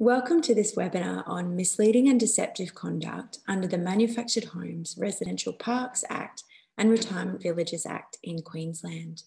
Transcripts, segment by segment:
Welcome to this webinar on misleading and deceptive conduct under the Manufactured Homes, Residential Parks Act and Retirement Villages Act in Queensland.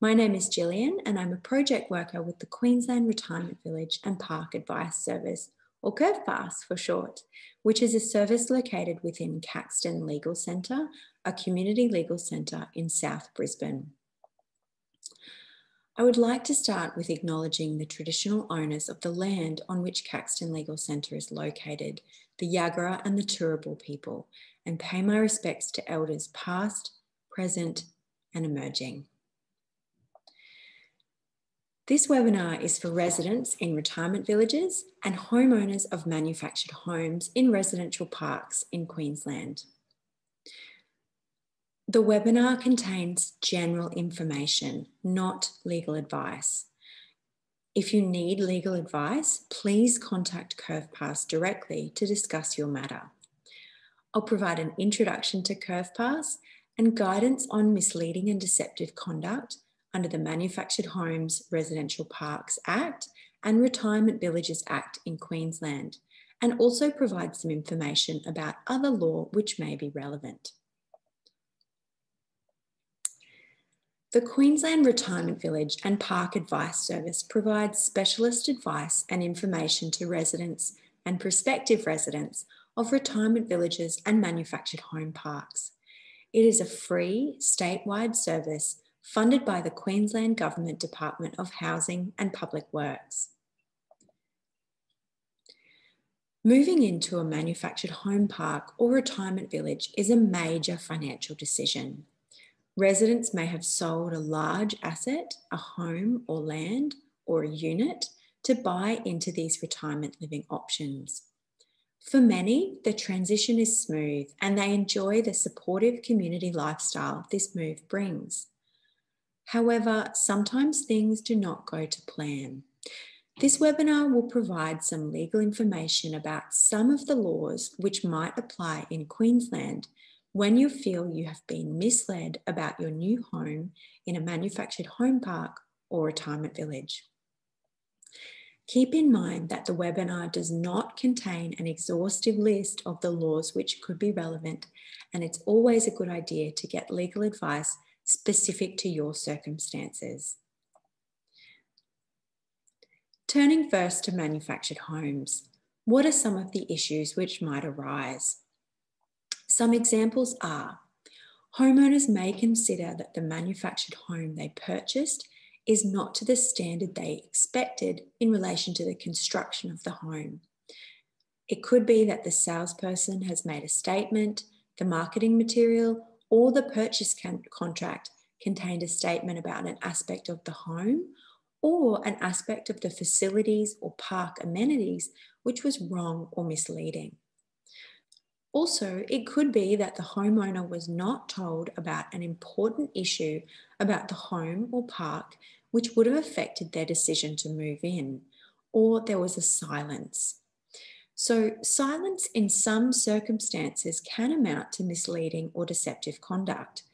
My name is Gillian and I'm a project worker with the Queensland Retirement Village and Park Advice Service, or QRVPAS for short, which is a service located within Caxton Legal Centre, a community legal centre in South Brisbane. I would like to start with acknowledging the traditional owners of the land on which Caxton Legal Centre is located, the Yagara and the Turrbal people, and pay my respects to elders past, present, and emerging. This webinar is for residents in retirement villages and homeowners of manufactured homes in residential parks in Queensland. The webinar contains general information, not legal advice. If you need legal advice, please contact QRVPAS directly to discuss your matter. I'll provide an introduction to QRVPAS and guidance on misleading and deceptive conduct under the Manufactured Homes Residential Parks Act and Retirement Villages Act in Queensland, and also provide some information about other law which may be relevant. The Queensland Retirement Village and Park Advice Service provides specialist advice and information to residents and prospective residents of retirement villages and manufactured home parks. It is a free statewide service funded by the Queensland Government Department of Housing and Public Works. Moving into a manufactured home park or retirement village is a major financial decision. Residents may have sold a large asset, a home or land, or a unit to buy into these retirement living options. For many, the transition is smooth and they enjoy the supportive community lifestyle this move brings. However, sometimes things do not go to plan. This webinar will provide some legal information about some of the laws which might apply in Queensland when you feel you have been misled about your new home in a manufactured home park or retirement village. Keep in mind that the webinar does not contain an exhaustive list of the laws which could be relevant, and it's always a good idea to get legal advice specific to your circumstances. Turning first to manufactured homes, what are some of the issues which might arise? Some examples are homeowners may consider that the manufactured home they purchased is not to the standard they expected in relation to the construction of the home. It could be that the salesperson has made a statement, the marketing material, or the purchase contract contained a statement about an aspect of the home or an aspect of the facilities or park amenities which was wrong or misleading. Also, it could be that the homeowner was not told about an important issue about the home or park which would have affected their decision to move in, or there was a silence. So, silence in some circumstances can amount to misleading or deceptive conduct.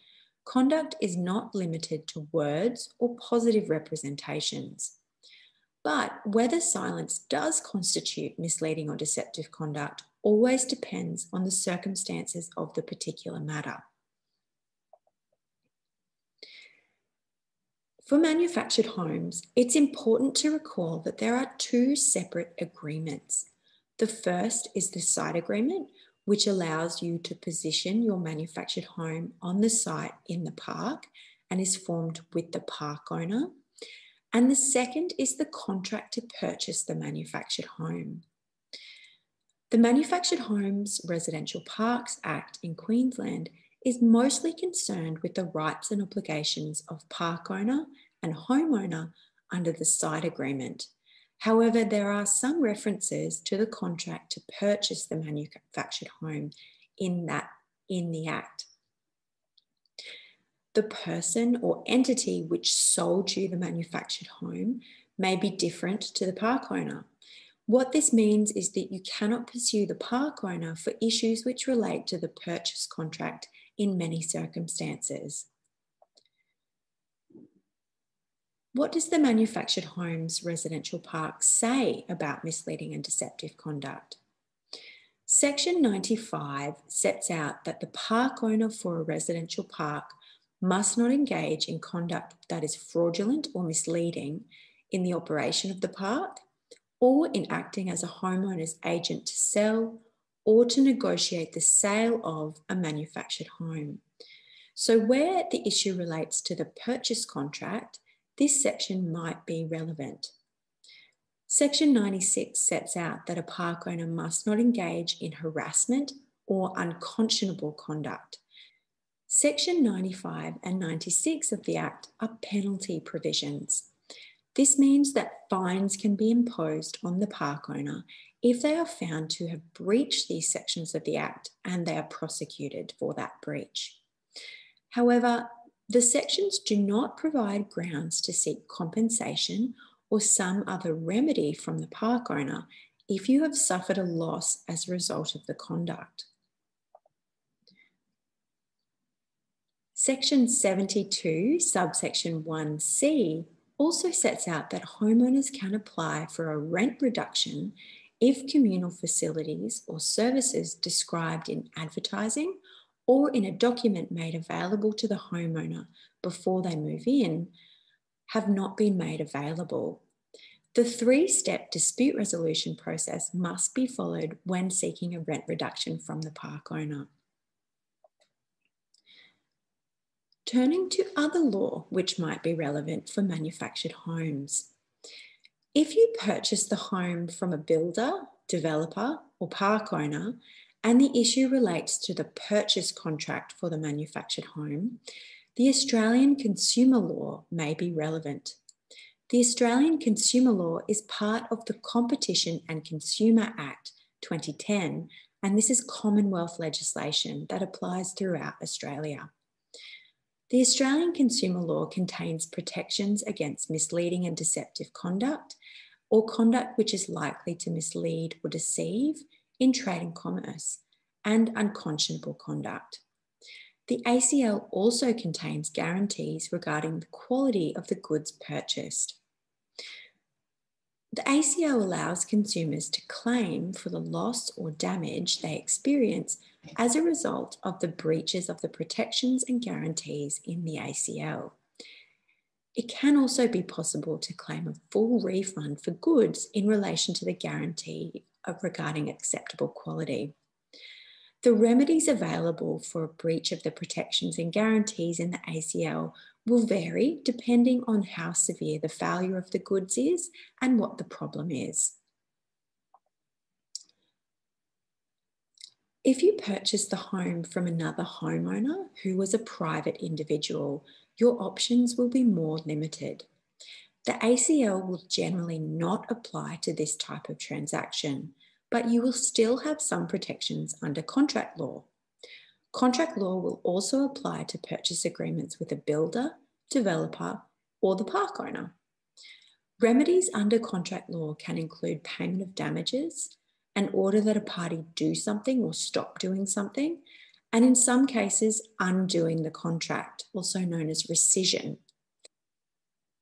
Conduct is not limited to words or positive representations. But whether silence does constitute misleading or deceptive conduct always depends on the circumstances of the particular matter. For manufactured homes, it's important to recall that there are two separate agreements. The first is the site agreement, which allows you to position your manufactured home on the site in the park and is formed with the park owner. And the second is the contract to purchase the manufactured home. The Manufactured Homes Residential Parks Act in Queensland is mostly concerned with the rights and obligations of park owner and homeowner under the site agreement. However, there are some references to the contract to purchase the manufactured home in that in the act. The person or entity which sold you the manufactured home may be different to the park owner. What this means is that you cannot pursue the park owner for issues which relate to the purchase contract in many circumstances. What does the Manufactured Homes Residential Park say about misleading and deceptive conduct? Section 95 sets out that the park owner for a residential park must not engage in conduct that is fraudulent or misleading in the operation of the park or in acting as a homeowner's agent to sell or to negotiate the sale of a manufactured home. So, where the issue relates to the purchase contract, this section might be relevant. Section 96 sets out that a park owner must not engage in harassment or unconscionable conduct. Section 95 and 96 of the Act are penalty provisions. This means that fines can be imposed on the park owner if they are found to have breached these sections of the Act and they are prosecuted for that breach. However, the sections do not provide grounds to seek compensation or some other remedy from the park owner if you have suffered a loss as a result of the conduct. Section 72, subsection 1c, also sets out that homeowners can apply for a rent reduction if communal facilities or services described in advertising or in a document made available to the homeowner before they move in have not been made available. The three step dispute resolution process must be followed when seeking a rent reduction from the park owner. Turning to other law which might be relevant for manufactured homes. If you purchase the home from a builder, developer, or park owner, and the issue relates to the purchase contract for the manufactured home, the Australian consumer law may be relevant. The Australian Consumer Law is part of the Competition and Consumer Act 2010, and this is Commonwealth legislation that applies throughout Australia. The Australian Consumer Law contains protections against misleading and deceptive conduct or conduct which is likely to mislead or deceive in trade and commerce, and unconscionable conduct. The ACL also contains guarantees regarding the quality of the goods purchased. The ACL allows consumers to claim for the loss or damage they experience as a result of the breaches of the protections and guarantees in the ACL. It can also be possible to claim a full refund for goods in relation to the guarantee of regarding acceptable quality. The remedies available for a breach of the protections and guarantees in the ACL will vary depending on how severe the failure of the goods is and what the problem is. If you purchase the home from another homeowner who was a private individual your options will be more limited. The ACL will generally not apply to this type of transaction, but you will still have some protections under contract law. Contract law will also apply to purchase agreements with a builder, developer, or the park owner. Remedies under contract law can include payment of damages, an order that a party do something or stop doing something, and in some cases, undoing the contract, also known as rescission.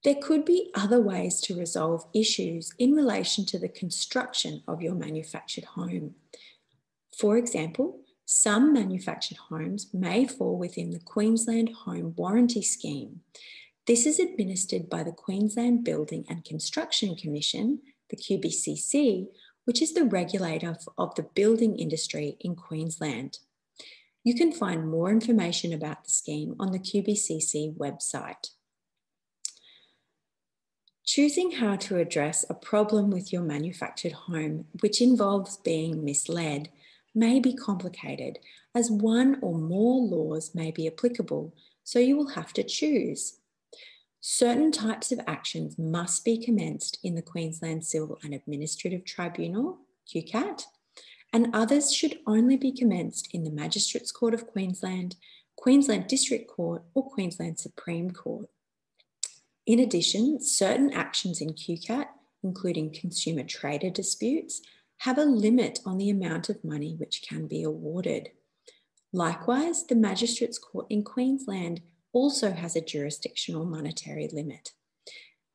There could be other ways to resolve issues in relation to the construction of your manufactured home. For example, some manufactured homes may fall within the Queensland Home Warranty Scheme. This is administered by the Queensland Building and Construction Commission, the QBCC, which is the regulator of the building industry in Queensland. You can find more information about the scheme on the QBCC website. Choosing how to address a problem with your manufactured home, which involves being misled, may be complicated as one or more laws may be applicable, so you will have to choose. Certain types of actions must be commenced in the Queensland Civil and Administrative Tribunal, QCAT, and others should only be commenced in the Magistrates Court of Queensland, Queensland District Court, or Queensland Supreme Court. In addition, certain actions in QCAT, including consumer trader disputes, have a limit on the amount of money which can be awarded. Likewise, the Magistrates Court in Queensland also has a jurisdictional monetary limit.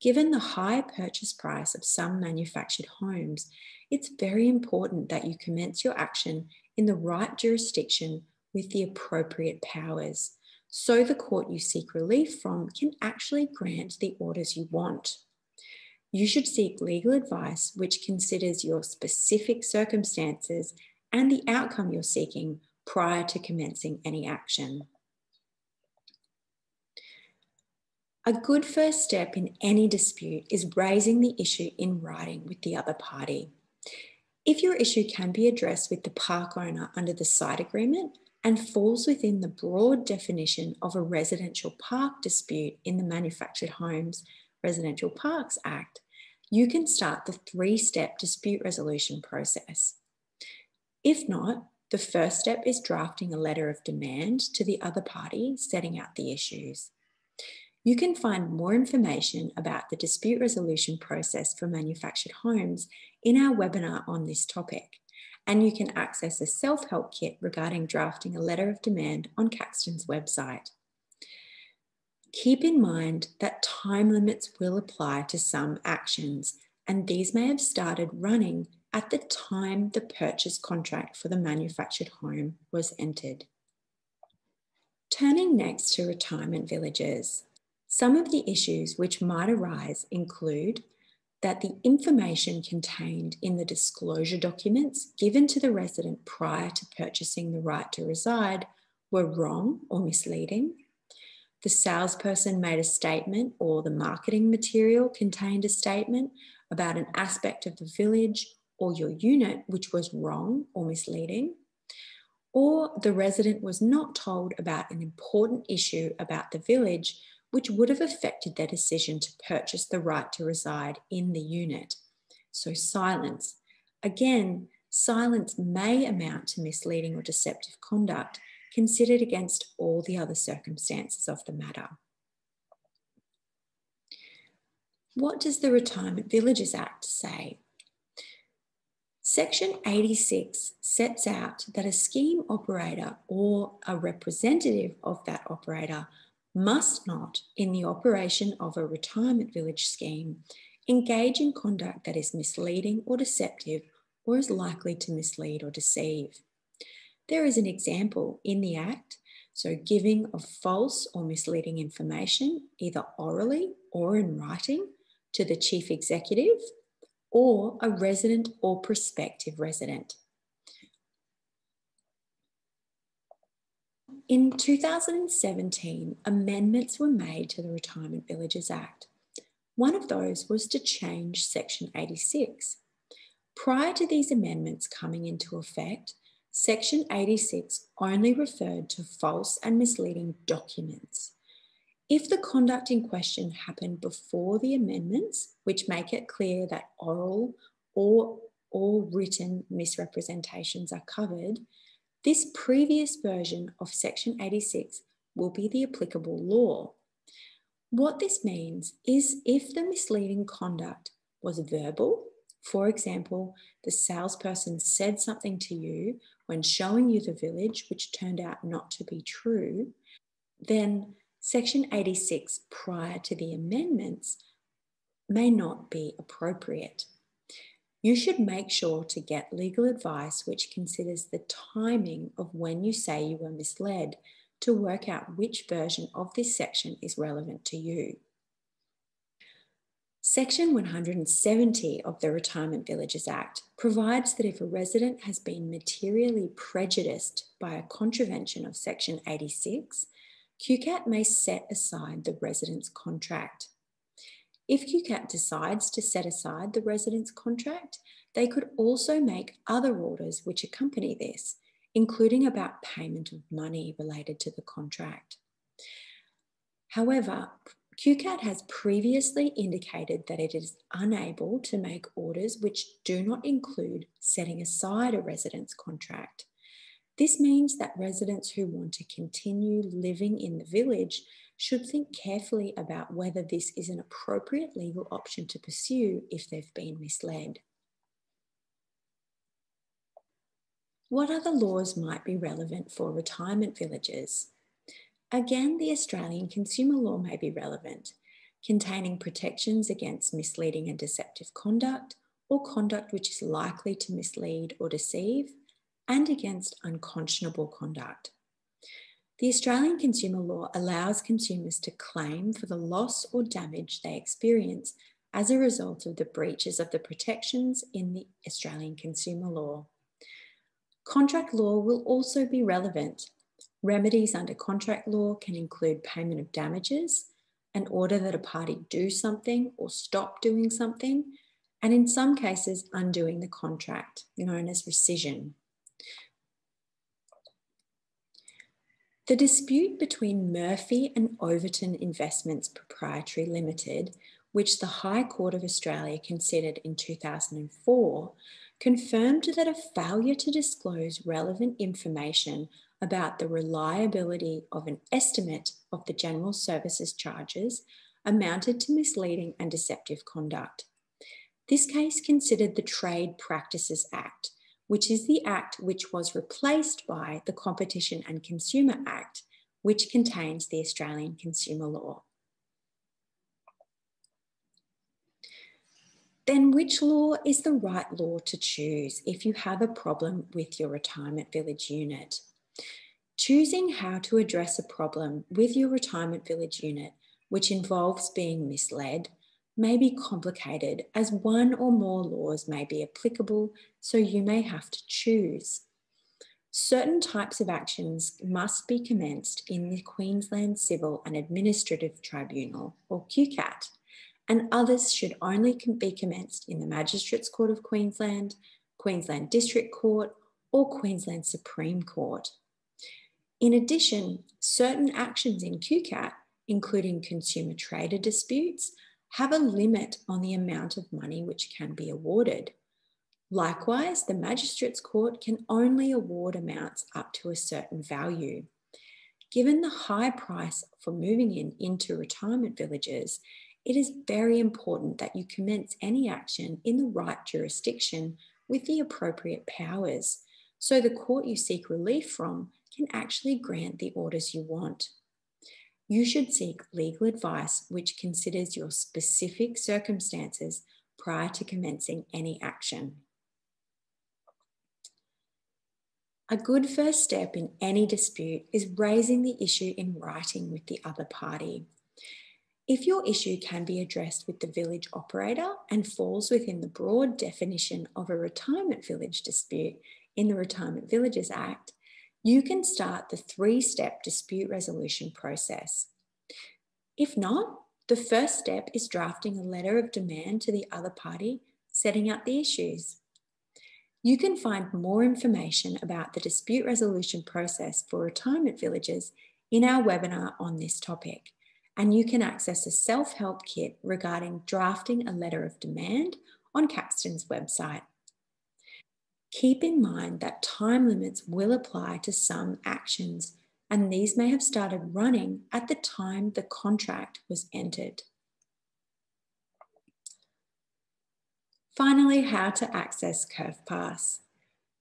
Given the high purchase price of some manufactured homes, it's very important that you commence your action in the right jurisdiction with the appropriate powers, so the court you seek relief from can actually grant the orders you want. You should seek legal advice which considers your specific circumstances and the outcome you're seeking prior to commencing any action. A good first step in any dispute is raising the issue in writing with the other party. If your issue can be addressed with the park owner under the site agreement and falls within the broad definition of a residential park dispute in the Manufactured Homes Residential Parks Act, you can start the three step dispute resolution process. If not, the first step is drafting a letter of demand to the other party setting out the issues. You can find more information about the dispute resolution process for manufactured homes in our webinar on this topic. And you can access a self help kit regarding drafting a letter of demand on Caxton's website. Keep in mind that time limits will apply to some actions, and these may have started running at the time the purchase contract for the manufactured home was entered. Turning next to retirement villages. Some of the issues which might arise include that the information contained in the disclosure documents given to the resident prior to purchasing the right to reside were wrong or misleading. The salesperson made a statement or the marketing material contained a statement about an aspect of the village or your unit which was wrong or misleading. Or the resident was not told about an important issue about the village which would have affected their decision to purchase the right to reside in the unit. So, silence. Again, silence may amount to misleading or deceptive conduct considered against all the other circumstances of the matter. What does the Retirement Villages Act say? Section 86 sets out that a scheme operator or a representative of that operator must not, in the operation of a retirement village scheme, engage in conduct that is misleading or deceptive or is likely to mislead or deceive. There is an example in the Act, so giving of false or misleading information, either orally or in writing, to the chief executive or a resident or prospective resident. In 2017, amendments were made to the Retirement Villages Act. One of those was to change Section 86. Prior to these amendments coming into effect, Section 86 only referred to false and misleading documents. If the conduct in question happened before the amendments, which make it clear that oral or, or written misrepresentations are covered, this previous version of Section 86 will be the applicable law. What this means is if the misleading conduct was verbal, for example, the salesperson said something to you when showing you the village which turned out not to be true, then Section 86 prior to the amendments may not be appropriate. You should make sure to get legal advice which considers the timing of when you say you were misled to work out which version of this section is relevant to you. Section 170 of the Retirement Villages Act provides that if a resident has been materially prejudiced by a contravention of Section 86, QCAT may set aside the resident's contract. If QCAT decides to set aside the resident's contract, they could also make other orders which accompany this, including about payment of money related to the contract. However, QCAT has previously indicated that it is unable to make orders which do not include setting aside a residence contract. This means that residents who want to continue living in the village should think carefully about whether this is an appropriate legal option to pursue if they've been misled. What other laws might be relevant for retirement villages? Again, the Australian consumer law may be relevant. containing protections against misleading and deceptive conduct or conduct which is likely to mislead or deceive, and against unconscionable conduct. The Australian consumer law allows consumers to claim for the loss or damage they experience as a result of the breaches of the protections in the Australian consumer law. Contract law will also be relevant. Remedies under contract law can include payment of damages, an order that a party do something or stop doing something, and in some cases, undoing the contract, known as rescission. The dispute between Murphy and Overton Investments Proprietary Limited, which the High Court of Australia considered in 2004, confirmed that a failure to disclose relevant information about the reliability of an estimate of the general services charges amounted to misleading and deceptive conduct. This case considered the Trade Practices Act, which is the act which was replaced by the Competition and Consumer Act, which contains the Australian consumer law. Then, which law is the right law to choose if you have a problem with your retirement village unit? Choosing how to address a problem with your retirement village unit, which involves being misled, may be complicated as one or more laws may be applicable, so you may have to choose. Certain types of actions must be commenced in the Queensland Civil and Administrative Tribunal, or QCAT, and others should only be commenced in the Magistrates Court of Queensland, Queensland District Court, or Queensland Supreme Court. In addition, certain actions in QCAT, including consumer trader disputes, have a limit on the amount of money which can be awarded. Likewise, the Magistrates Court can only award amounts up to a certain value. Given the high price for moving in into retirement villages, it is very important that you commence any action in the right jurisdiction with the appropriate powers, so the court you seek relief from can actually grant the orders you want you should seek legal advice which considers your specific circumstances prior to commencing any action. A good first step in any dispute is raising the issue in writing with the other party. If your issue can be addressed with the village operator and falls within the broad definition of a retirement village dispute in the Retirement Villages Act, you can start the three step dispute resolution process. If not, the first step is drafting a letter of demand to the other party, setting out the issues. You can find more information about the dispute resolution process for retirement villages in our webinar on this topic, and you can access a self help kit regarding drafting a letter of demand on Caxton's website. Keep in mind that time limits will apply to some actions, and these may have started running at the time the contract was entered. Finally, how to access QRVPAS.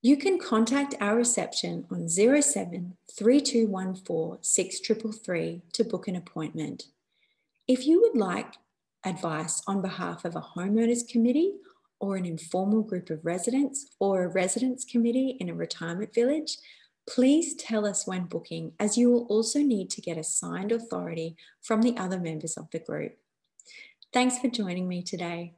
You can contact our reception on 07 3214 6333 to book an appointment. If you would like advice on behalf of a homeowners committee or an informal group of residents or a residents committee in a retirement village, please tell us when booking as you will also need to get a signed authority from the other members of the group. Thanks for joining me today.